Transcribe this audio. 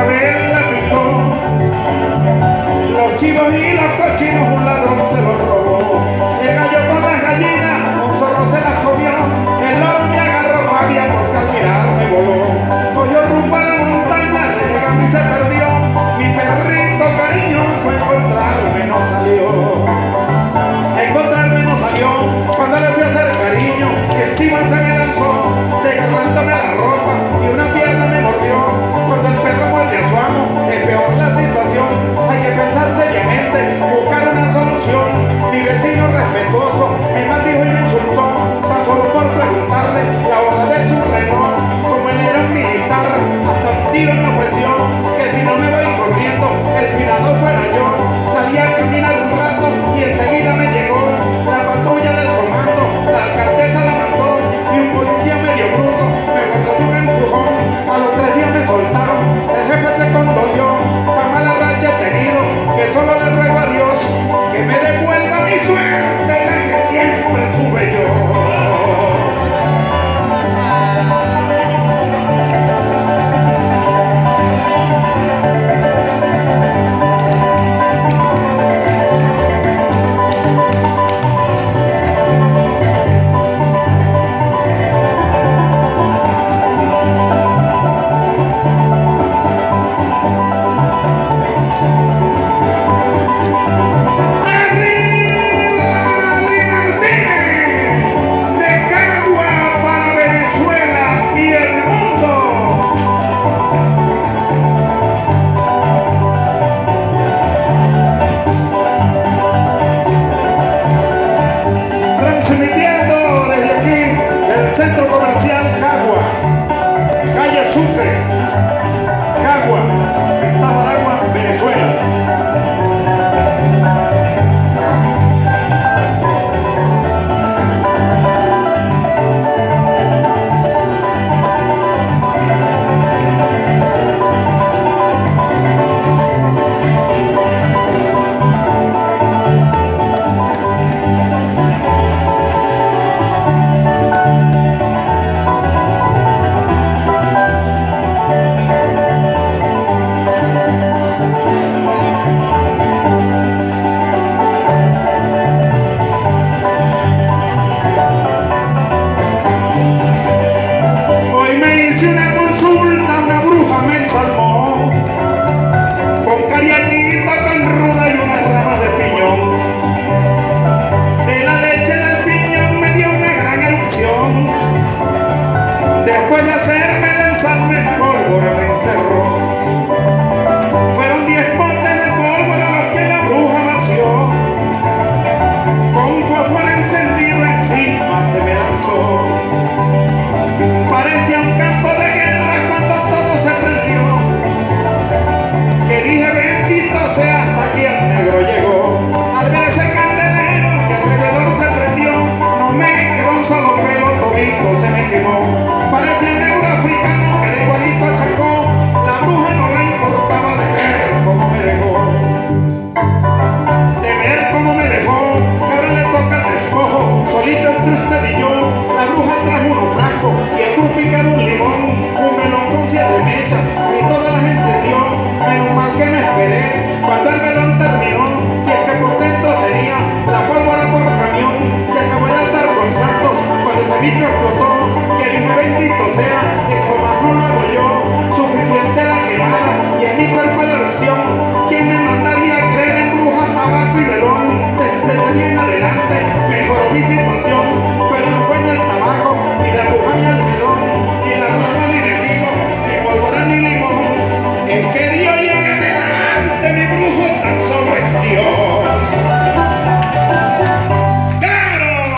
carabela picó, los chivos y los cochinos un ladrón se los robó, el gallo con las gallinas, un zorro se las comió, el loro me agarró rabia porque al mirar me voló, cogió rumbo a la montaña, renegando y se perdió, mi perrito cariñoso encontrarme no salió, encontrarme no salió, cuando le fui a hacer cariño, encima se me lanzó, desgarrándome la ropa. Mi vecino respetuoso me maldijo y me insultó, tan solo por preguntarle la hora de su reloj. Como él era un militar, hasta un tiro me ofreció que si no me voy corriendo, el finado fuera yo. Salí a caminar un rato y enseguida me llegó la patrulla del comando, la alcaldesa la mandó y un policía medio bruto me guardó de un empujón. A los tres días me soltaron, el jefe se condolió, tan mala racha he tenido que solo le ruego a Dios me devuelva hacerme lanzarme pólvora me encerró. Fueron diez potes de pólvora los que la bruja vació. Con fósforo encendido encima se me lanzó. Parecía un campo de guerra cuando todo se prendió. Que dije bendito sea hasta aquí el negro llegó. Al ver ese candelero que alrededor se prendió, no me quedó un solo pelo, todito se me quemó. Parecía cuando ese micro explotó, que dije bendito sea